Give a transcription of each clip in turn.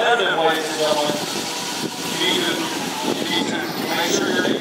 competitive, ladies and gentlemen, you need to, you need to make sure your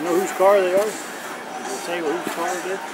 You know whose car they are? Did they say whose car it is?